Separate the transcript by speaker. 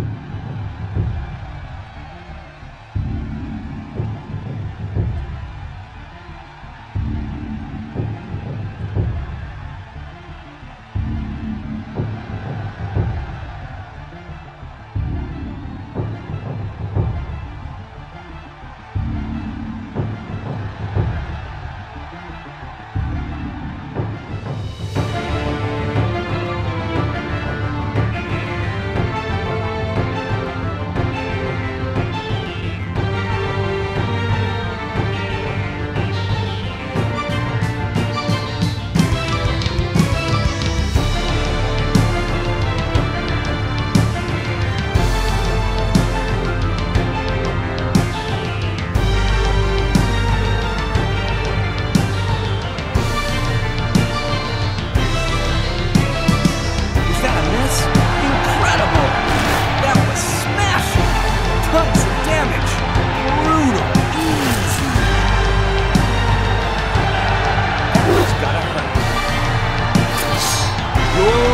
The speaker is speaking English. Speaker 1: Thank you.
Speaker 2: your